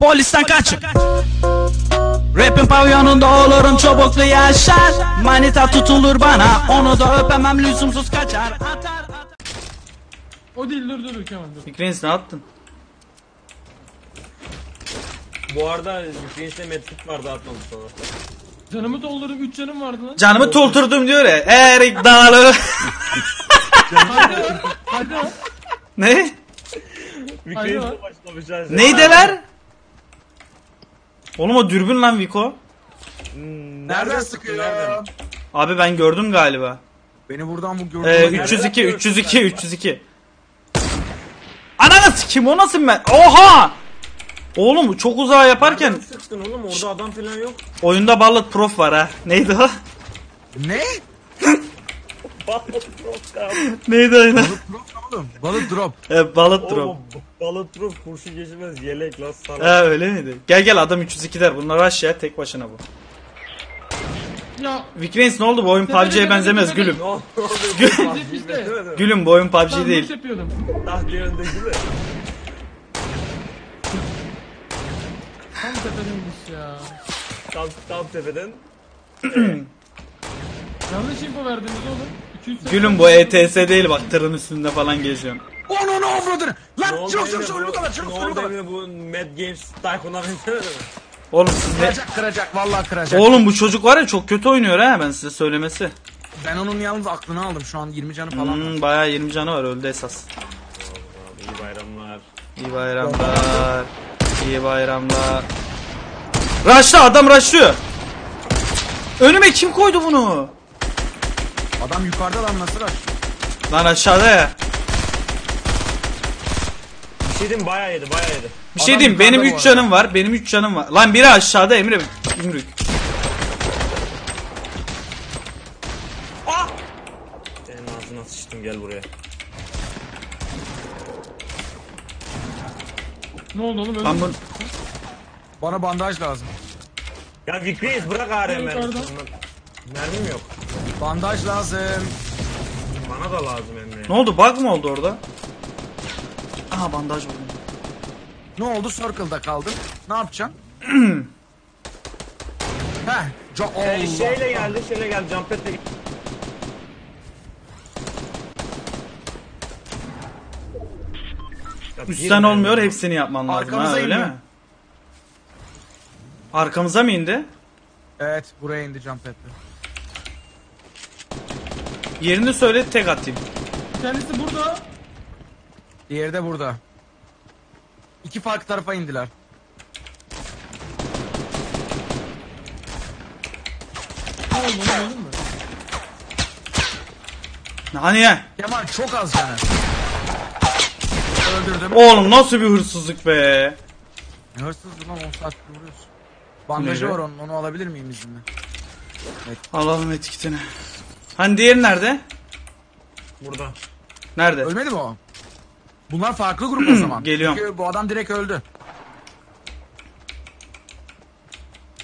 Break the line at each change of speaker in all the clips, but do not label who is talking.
Polisten kaçın. Rap'in pavyonunda olurum çabuklu yaşar Manita tutulur bana onu da öpemem lüzumsuz kaçar Atar atar
O değil dur dur dur Kemal dur.
Fikriniz ne yaptın?
Bu arada Prince'de medkit vardı atmamış sonra.
Canımı doldurdum 3 canım vardı lan.
Canımı toldurdum diyor ya. Erik Dalı.
Hadi. Hadi
ne?
Var.
başlamış şey.
Neydeler? Oğlum o dürbün lan Viko.
Hmm,
Nereden sıkıyor?
Nereden?
Abi ben gördüm galiba.
Beni buradan bu gördüğüme
Ee,
göre-
302 302 302. Ananı sikim o nasıl ben? Oha! Oğlum çok uzağa yaparken
Nereden sıktın oğlum orada adam falan yok.
oyunda Ballad Prof var ha. Neydi o?
Ne?
Balık drop ya.
Neydi oyunu?
Balık drop oğlum? Balık drop.
e, Ballad Drop.
Oğlum drop kurşun geçmez yelek lan sana.
Ha öyle miydi? Gel gel adam 302 der. Bunlar rush ya tek başına bu.
Ya
Vikrens ne oldu bu oyun
Tepede,
PUBG'ye benzemez gülüm.
Ne oldu?
Biz işte.
Gülüm bu oyun
ben
PUBG değil.
yapıyordum.
Ah diyorsun gibi.
Tam tepedeymiş ya.
Tam, tam tepeden.
Yanlış info verdiniz oğlum. 280
Gülüm bu ETS değil bak tırın üstünde falan geziyorsun.
Onu ne avradını?
Ne
Lan çabuk çabuk çabuk
bu-
önüme kadar çabuk
oldu
kadar.
Bu Mad Games Tycoon'a benzemedi mi?
Oğlum siz ne?
Kıracak kıracak vallahi kıracak.
Oğlum bu çocuk var ya çok kötü oynuyor ha ben size söylemesi.
Ben onun yalnız aklını aldım şu an 20 canı falan. var.
Hmm, bayağı 20 canı var öldü esas.
Abi iyi bayramlar.
İyi bayramlar. İyi bayramlar. Raşla adam raşlıyor. Önüme kim koydu bunu?
Adam yukarıda lan nasıl aç?
Lan aşağıda ya.
Bir şey diyeyim bayağı yedi bayağı yedi.
Bir şey
Adam
diyeyim benim
yukarıda bu
3 canım var. Benim 3 canım var. Lan biri aşağıda Emre. Ümrük.
Senin ağzına sıçtım gel buraya.
Ne oldu oğlum
Lan bu
Bana bandaj lazım.
Ya Vikriyes bırak ARM
Yukarıda.
Mermim yok.
Bandaj lazım.
Bana da lazım Emre.
ne oldu? Bug mı oldu orada? Aha bandaj buldum.
Ne oldu? Circle'da kaldım. Ne yapacaksın? Heh. Co
Ee,
Allah.
şeyle geldi şeyle geldi Jumpetle
Üstten olmuyor hepsini yapman lazım
Arkamıza
ha öyle mi? Arkamıza mı indi?
Evet buraya indi jump pad'le.
Yerini söyle tek atayım.
Tanesi burada.
Diğeri de burada. İki farklı tarafa indiler.
Oğlum mü?
Hani ya?
Kemal çok az canı. Öldürdüm.
Oğlum nasıl bir hırsızlık be?
Ne hırsızlık lan 10 saat vuruyorsun. Bandajı var onun, onu alabilir miyim izinle?
Alalım etiketini. Hani diğeri nerede?
Burada.
Nerede?
Ölmedi mi o? Bunlar farklı grup o zaman.
Geliyorum.
Çünkü bu adam direkt öldü.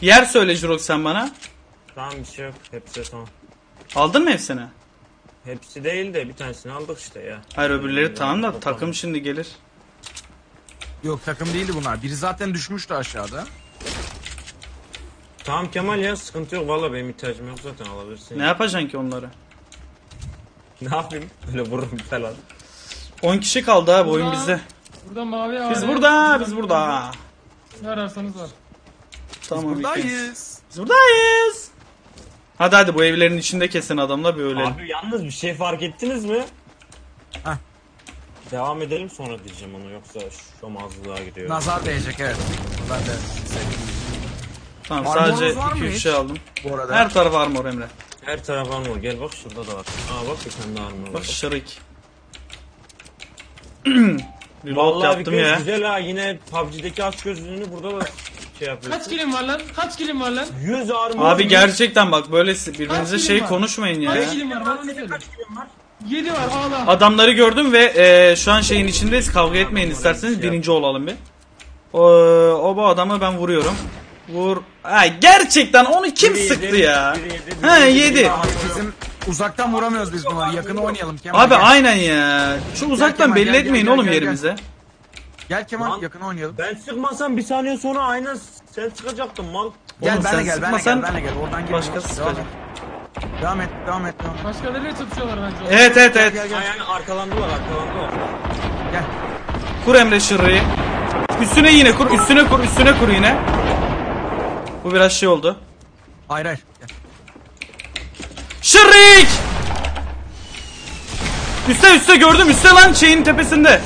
Yer söyle Jirok sen bana.
Tamam bir şey yok. Hepsi tamam.
Aldın mı hepsini?
Hepsi değil de bir tanesini aldık işte ya.
Hayır öbürleri
Ee,
tamam da takım şimdi gelir.
Yok takım değildi bunlar. Biri zaten düşmüştü aşağıda.
Tamam Kemal ya sıkıntı yok valla benim ihtiyacım yok zaten alabilirsin.
Ne yapacaksın ki onları?
Ne yapayım? Öyle vururum falan.
10 kişi kaldı abi oyun
Burada.
bizde.
Burada mavi
Biz
ağrı.
burada, biz burada.
Ne ararsanız var.
Tamam. Vikrens.
Buradayız.
Biz buradayız. Hadi hadi bu evlerin içinde kesin adamla bir ölelim.
Abi yalnız bir şey fark ettiniz mi?
Heh.
Devam edelim sonra diyeceğim onu yoksa şomazlığa gidiyor.
Nazar değecek evet. Ben de
Tamam
Armorunuz
sadece
var mı
2-3
hiç?
şey aldım.
bu arada.
Her taraf armor Emre.
Her taraf armor gel bak şurada da var. Aa bak bir tane daha armor var.
Bak şırık. Reload
Vallahi
yaptım
bir
ya.
güzel ha yine PUBG'deki aç gözlüğünü burada da şey yapıyorsun.
Kaç kilim var lan? Kaç kilim var lan?
100 armor.
Abi gerçekten bak böyle birbirinize
Kaç
şey
kilim var?
konuşmayın ya.
Kaç kilim var? Bana onu söyle. 7 var ağla.
Adamları gördüm ve e, şu an şeyin içindeyiz. Kavga etmeyin isterseniz birinci olalım bir. O, o bu adamı ben vuruyorum. Vur. Ha, gerçekten onu kim
Biri yedi,
sıktı ya?
biri yedi, biri
He
yedi,
bizim uzaktan vuramıyoruz biz bunları. Yakını oynayalım. Kemal
Abi
gel.
aynen ya. Şu uzaktan
Kemal,
belli
gel,
etmeyin
gel,
oğlum
gel, gel.
yerimize.
Gel Kemal
Lan.
yakın oynayalım.
Ben sıkmasam bir saniye sonra aynen sen sıkacaktın mal.
Gel
Oğlum
benle
sen
gel benle
sıkmasan
gel benle gel. Oradan gel.
başkası
Devam
sıkacak.
et. Devam et devam et devam et.
Başkalarıyla çatışıyorlar bence.
Evet evet
Gel
evet.
gel gel.
Yani arkalandılar arkalandılar.
gel.
Kur Emre şırrıyı. Üstüne yine kur, üstüne kur, üstüne kur yine. Bu biraz şey oldu.
Hayır hayır. Gel.
Şırrik! Üste üste gördüm, üste lan şeyin tepesinde.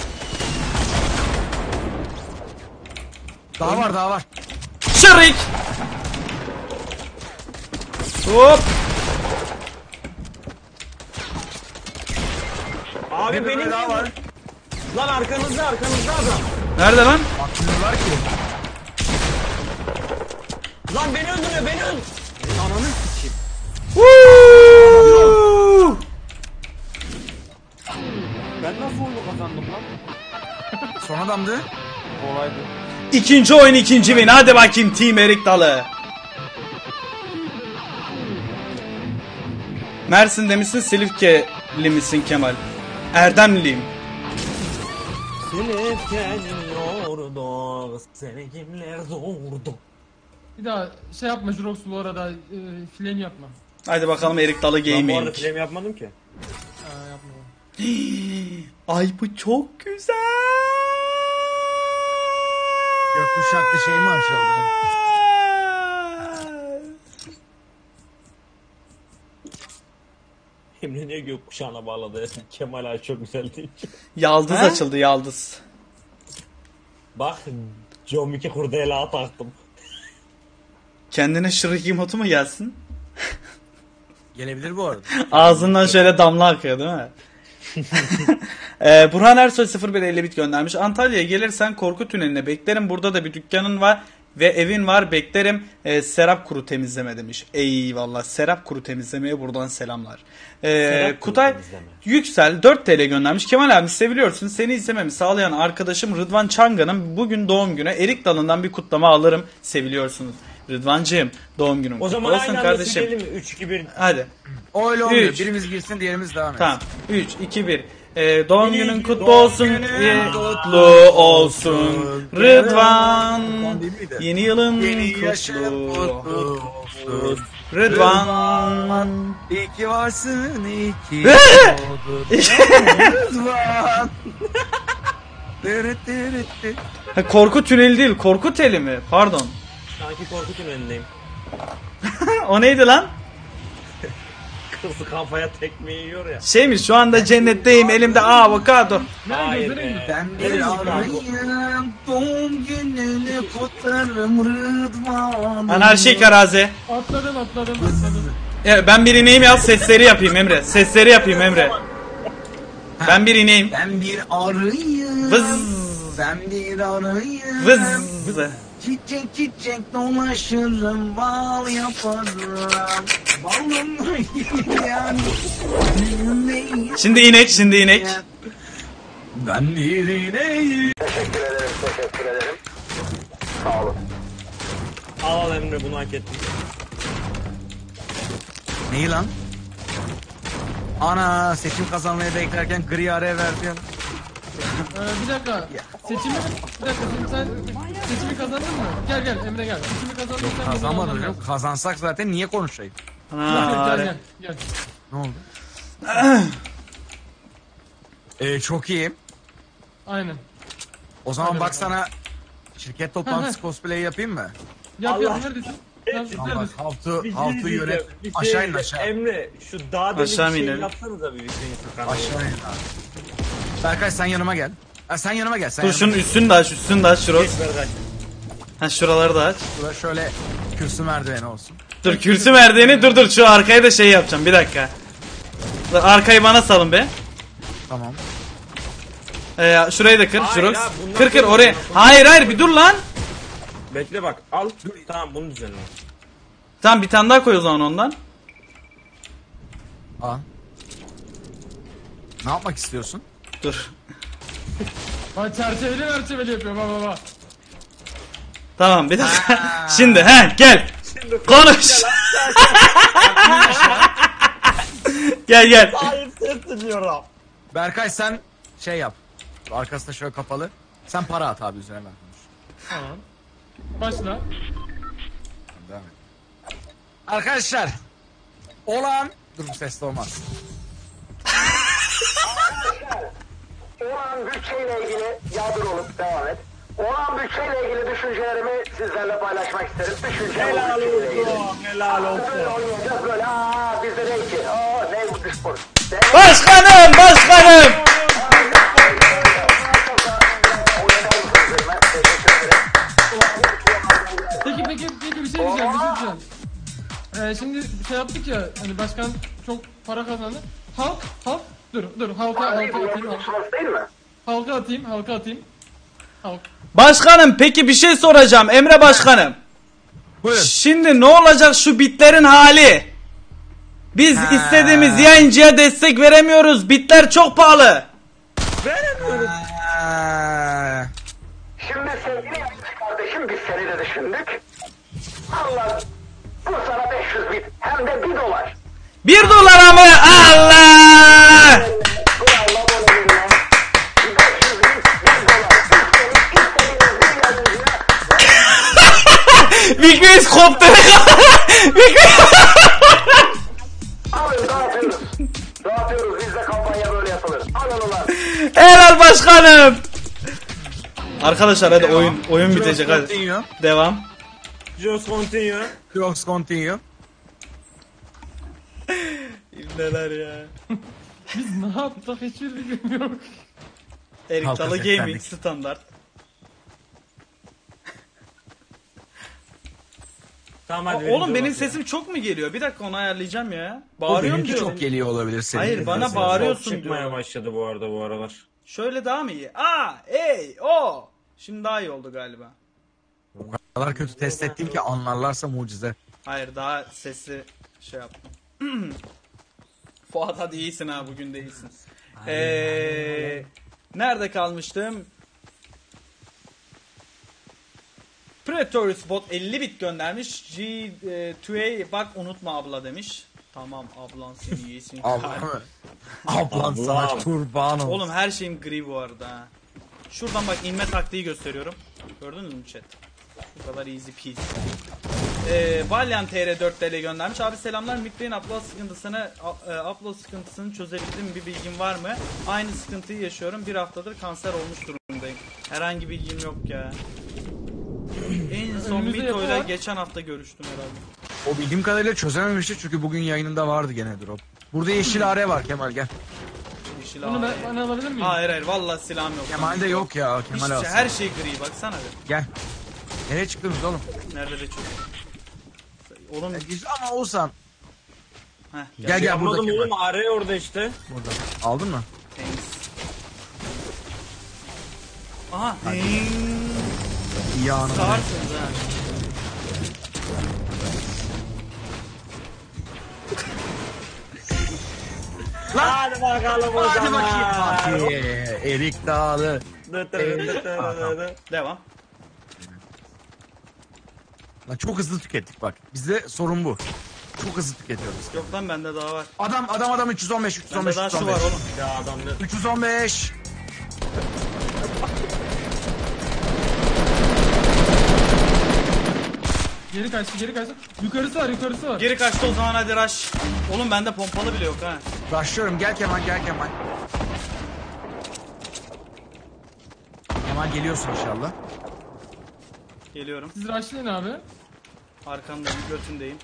Daha var daha var.
Şırrik! Hop!
Abi benim
daha var.
Lan arkanızda arkanızda adam.
Nerede lan?
Bakmıyorlar ki.
Lan beni öldürüyor beni öldürüyor. Ananı sikeyim. Ben nasıl oyunu kazandım lan?
Son adamdı.
Kolaydı.
İkinci oyun ikinci win. Hadi bakayım Team Erik Dalı. Mersin'de misin Silifke'li misin Kemal? Erdemliyim.
Silifke'nin yoğurdu, seni kimler doğurdu?
Bir daha şey yapma Jurox bu arada. E, filen yapma.
Hadi bakalım Erik Dalı
Ben bu arada
Gaming.
film yapmadım ki.
Ha, yapma.
Ay bu çok güzel.
Gökkuşaklı şey mi aşağıda?
Emre niye gökkuşağına bağladı? Kemal abi çok güzel değil.
Yaldız
Ha?
açıldı yaldız.
Bak John Wick'e kurdela taktım.
Kendine şırık emotu mu gelsin?
Gelebilir bu arada.
Ağzından şöyle damla akıyor değil mi? ee, Burhan Ersoy 0150 bit göndermiş. Antalya'ya gelirsen korku tüneline beklerim. Burada da bir dükkanın var ve evin var beklerim. Ee, serap kuru temizleme demiş. Eyvallah. Serap kuru temizlemeye buradan selamlar. Ee,
Serap kuru
Kutay
temizleme.
Yüksel 4 TL göndermiş. Kemal abi seviliyorsun. Seni izlememi sağlayan arkadaşım Rıdvan Çanga'nın bugün doğum günü. Erik dalından bir kutlama alırım. Seviliyorsunuz. Rıdvancığım doğum günün
O
kutlu
zaman
olsun
aynı anda
kardeşim.
silelim mi? 3 2 1.
Hadi.
Öyle olmuyor.
Üç.
Birimiz girsin diğerimiz devam etsin.
Tamam. 3, 2, 1. Ee, doğum günün kutlu
doğum
olsun.
günün
Ee,
kutlu
Kutlu olsun. Rıdvan.
Rıdvan değil miydi?
Yeni yılın
Yeni yaşın
kutlu.
kutlu olsun.
Rıdvan.
İyi ki varsın, iyi ki doğdun. Rıdvan. Tırı tırı.
Ha, korku tüneli değil, korku teli mi? Pardon.
Sanki korku tünelindeyim.
o neydi lan?
Kız kafaya tekme yiyor ya.
Şeymiş şu anda cennetteyim elimde avokado.
Hayır be.
Ben bir
kaldı?
arayım, doğum gününü kutlarım Rıdvan.
Anarşik arazi.
Atladın atladın atladın.
Evet, ben bir ineyim ya sesleri yapayım Emre. Sesleri yapayım Emre. Ben bir ineyim.
Ben bir arıyım.
Vız.
Ben bir arıyım.
Vız.
Çiçek çiçek dolaşırım, bal yaparım. Balım yani.
Şimdi inek, şimdi inek.
Ben bir ineğim.
Al al Emre bunu hak ettin.
Neyi lan? Ana seçim kazanmaya beklerken gri araya verdi ya.
Ee, bir dakika. Seçimi bir dakika şimdi sen seçimi kazandın mı? Gel gel Emre gel. Seçimi kazandın sen. bunu
Kazanmadı
alman
hocam.
lazım.
Kazansak zaten niye konuşayım?
Gel gel
Ha,
gel. gel.
Ne oldu? ee, çok iyi.
Aynen.
O zaman
Hadi
bak
bakalım.
sana şirket toplantısı cosplay yapayım mı?
Yap
Allah.
yap neredesin? Yap,
Tamam bak
neredesin?
Bir şey
haftu
diyeceğim,
yönet.
bir şey
Aşağı in aşağı.
Emre şu dağ deli
Aşağı
bir şey
inelim.
yapsanıza bir Furkan.
Aşağı in abi. Berkay sen yanıma gel. Ha, sen yanıma gel. Sen
Dur
yanıma
şunun üstünü de aç, üstünü de aç Şuros.
Geç Berkay.
Ha şuraları da aç.
gel. Şurada şöyle kürsü merdiveni olsun.
Dur kürsü merdiveni dur dur şu arkaya da şey yapacağım bir dakika. Dur, arkayı bana salın be.
Tamam.
Ee, şurayı da kır
Hayır
Şuros.
ya, bundan
Kır kır
sonra-
oraya. Hayır hayır bir dur lan.
Bekle bak al. Tamam bunu düzenle.
Tamam bir tane daha koy o zaman ondan.
Aa. Ne yapmak istiyorsun?
Dur.
Bak çerçeveli çerçeveli yapıyor bak bak.
Tamam bir dakika. Şimdi he gel. Konuş. gel gel.
Hayır ses diliyorum.
Berkay sen şey yap. Arkası da şöyle kapalı. Sen para at abi üzerine ben konuş.
Tamam. Başla.
Devam et. Arkadaşlar. Olan. Dur sesli olmaz.
Olan bütçeyle ilgili yağdır olup devam et. Olan bütçeyle ilgili düşüncelerimi sizlerle paylaşmak isterim. Düşüncem
Helal olsun, helal
Böyle
olsun.
oynayacağız böyle. Aa bizde değil ki. Aa ne bu spor. Ne?
Başkanım başkanım.
Peki peki peki bir şey diyeceğim bir şey diyeceğim. Ee, şimdi şey yaptık ya hani başkan çok para kazandı. Halk halk dur dur halka halka atayım halka,
değil mi?
halka atayım halka atayım. Halk.
Başkanım peki bir şey soracağım Emre başkanım.
Buyurun.
Şimdi ne olacak şu bitlerin hali? Biz
Ha.
istediğimiz yayıncıya destek veremiyoruz. Bitler çok pahalı.
Ee,
Şimdi sevgili yayıncı kardeşim biz seni de düşündük. Allah bu sana 500 bit hem de 1 dolar.
Bir dolara mı? Allah!
Bu Allah aboneliğine 500 bit 1 dolar. Biz seni istediğiniz bir yayıncıya
Vikris koptu.
alın dağıtıyoruz. Dağıtıyoruz bizde kampanya böyle yapılır. Alın ulan.
Helal başkanım. Arkadaşlar hadi oyun oyun bitecek hadi.
Continue.
Devam.
Just continue.
Crocs continue.
Neler ya.
Biz ne yaptık hiçbir bilgim yok.
Erik
Halka
Dalı
seslendik.
Gaming standart.
Tamam hadi.
Oğlum benim
olarak
sesim çok mu geliyor? Bir dakika onu ayarlayacağım ya. Bağırıyorum
benimki
diyor.
çok geliyor olabilir senin.
Hayır, bana
ya.
bağırıyorsun
Çok çıkmaya
diyor.
başladı bu arada bu aralar.
Şöyle daha mı iyi? Aa, ey, o. Şimdi daha iyi oldu galiba.
O kadar kötü test ettim ki anlarlarsa mucize.
Hayır daha sesli şey yaptım. Fuat hadi iyisin ha bugün de iyisin. Ee, nerede kalmıştım? Pretorius bot 50 bit göndermiş. G e, 2A bak unutma abla demiş. Tamam ablan seni iyisin.
Ablam. Ablan sana kurban olsun.
Oğlum her şeyim gri bu arada ha. Şuradan bak inme taktiği gösteriyorum. Gördünüz mü chat? Bu kadar easy peasy. Ee, Valiant TR 4 TL göndermiş. Abi selamlar. Midway'in upload sıkıntısını a- e, upload sıkıntısını çözebildim bir bilgin var mı? Aynı sıkıntıyı yaşıyorum. Bir haftadır kanser olmuş durumdayım. Herhangi bilgim yok ya. En son
Önümüzde
Mito ile
yapı var.
geçen hafta görüştüm herhalde.
O bildiğim kadarıyla çözememişti çünkü bugün yayınında vardı gene drop. Burada yeşil are var Kemal gel.
Yeşil
Onu ben, ben alabilir miyim?
Hayır hayır vallahi silahım yok.
Kemal'de yok ya
Hiçbir
Kemal
şey,
alsın.
her şey gri baksana bir.
Gel. Nereye çıktınız oğlum?
Nerede de çok. Oğlum
Ama Oğuzhan.
Heh,
Gel gel burada
Yapmadım
Kemal.
oğlum araya orada işte.
Burada. Aldın mı?
Thanks. Aha.
İyi anı.
Sağırsınız ha.
Hadi bakalım o
Hadi
zaman.
bakayım. Erik Dağlı.
Dı dı dı dı dı dı.
Devam.
Lan çok hızlı tükettik bak. Bizde sorun bu. Çok hızlı tüketiyoruz.
Yok lan bende daha var.
Adam adam adam 315
Bende
315
daha şu
315.
var oğlum.
Ya adam ne?
315.
Geri kaçtı geri kaçtı. Yukarısı var yukarısı var.
Geri kaçtı o zaman hadi rush. Oğlum bende pompalı bile yok ha.
Başlıyorum. Gel Kemal gel Kemal. Kemal geliyorsun inşallah.
Geliyorum.
Siz rushlayın abi.
Arkandayım, götündeyim.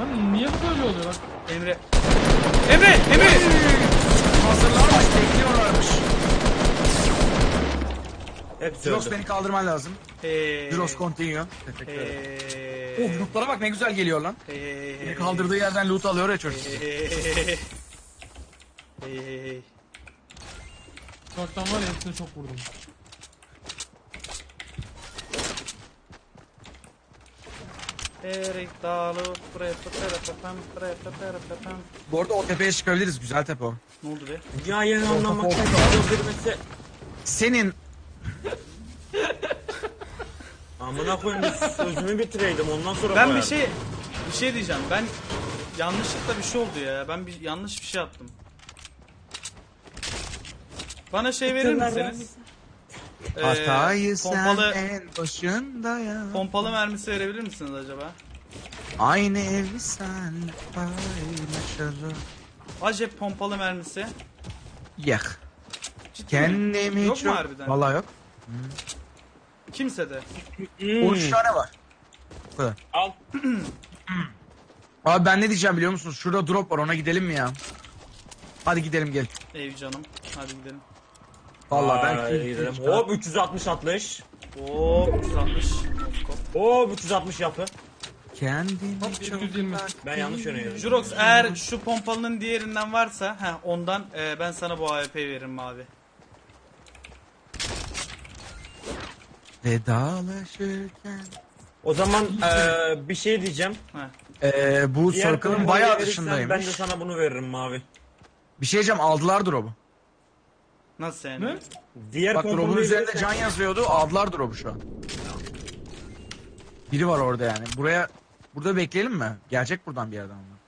Lan niye bu böyle oluyor bak.
Emre. Emre! Emre!
Hazırlanmış bekliyorlarmış.
Hepsi
Dross
öldü.
beni kaldırman lazım.
Hey.
Dross continue. Teşekkür ederim.
Hey.
Oh lootlara bak ne güzel geliyor lan.
Hey,
Beni kaldırdığı yerden loot alıyor ya çocuk.
Hey, hey, hey.
Uzaktan var ya hepsine çok vurdum.
Erik Dalı. pre- pre- pre- pem, pre- pre- pre- pem.
Bu arada o tepeye çıkabiliriz. Güzel tepe o.
Ne oldu be?
Ya yeni anlamak öldürmesi.
Senin
Amına koyayım sözümü bitireydim ondan sonra
Ben bir
koyardım.
şey bir şey diyeceğim. Ben yanlışlıkla bir şey oldu ya. Ben bir yanlış bir şey yaptım. Bana şey verir misiniz? Ee,
Hatayı
pompalı,
sen en başında ya.
pompalı mermisi verebilir misiniz acaba?
Aynı evi sen paylaşalım.
Acep pompalı mermisi.
Yak.
Ciddi mi?
Kendimi
Yok mu
çok...
harbiden?
Vallahi yok.
Kimse de.
13 tane var. Bu kadar.
Al.
Abi ben ne diyeceğim biliyor musunuz? Şurada drop var ona gidelim mi ya? Hadi gidelim gel.
Ev canım. Hadi gidelim.
Vallahi ben
Ay, gidelim. Hop 360 atmış.
Oo 360.
Hop 360 yapı.
kendimi
Hop,
çok
220.
Ben yanlış yöne girdim.
Jurox eğer şu pompalının diğerinden varsa heh, ondan e, ben sana bu AWP veririm abi.
Vedalaşırken.
O zaman eee, bir şey diyeceğim.
Ee, bu
Diğer
circle'ın
bombayı
bayağı
verirsen
dışındaymış.
Ben de sana bunu veririm mavi.
Bir şey diyeceğim aldılar drop'u.
Nasıl yani?
Ne?
Diğer
Bak drop'un üzerinde
verirsen-
can yazıyordu aldılar drop'u şu an. Biri var orada yani. Buraya burada bekleyelim mi? Gelecek buradan bir yerden onlar.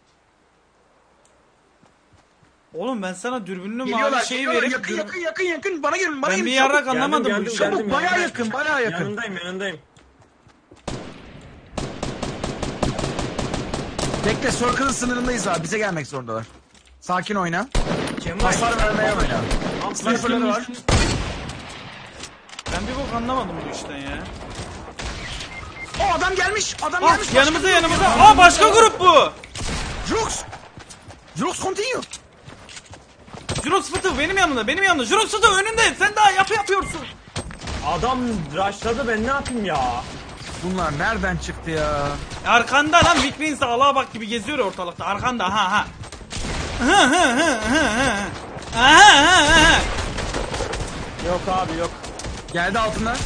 Oğlum ben sana dürbünlü
Geliyorlar,
mavi şeyi
geliyorlar.
verip
yakın yakın yakın yakın bana gelin bana
ben
gelin.
bir
çabuk.
anlamadım
Geldim,
bu
geldim,
işi.
geldim.
Çabuk bayağı yakın bayağı yakın.
Yanındayım yanındayım.
Bekle circle'ın sınırındayız abi bize gelmek zorundalar. Sakin oyna.
Kemal.
Hasar vermeye oyna. Sniper'ları var.
Ben bir bok anlamadım bu işten ya.
O adam gelmiş. Adam
Ah
gelmiş.
yanımıza yanımıza. Aa başka grup bu.
Jux. Jux continue.
Jurox fıtı benim yanımda benim yanımda. Jurox fıtı önünde. Sen daha yapı yapıyorsun.
Adam rushladı ben ne yapayım ya?
Bunlar nereden çıktı ya?
Arkanda lan Vince'de Allah'a bak gibi geziyor ortalıkta. Arkanda ha ha. Hı hı hı hı hı. Aha, ha, ha.
Yok abi yok.
Geldi altından.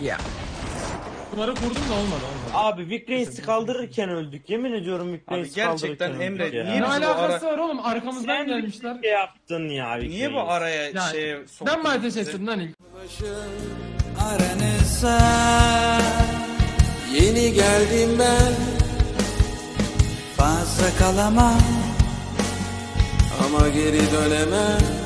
Ya.
Bunları kurdum da olmadı olmadı.
Abi Vic kaldırırken öldük. Yemin ediyorum Vic
Abi gerçekten Emre, niye
Ne
bu
alakası
ara-
var oğlum arkamızdan
Sen
gelmişler.
Ne yaptın ya Vic
Niye bu araya
Ya,
şeye soktun?
ben mi ateş lan ilk?
aranıza Yeni geldim ben Fazla kalamam Ama geri dönemem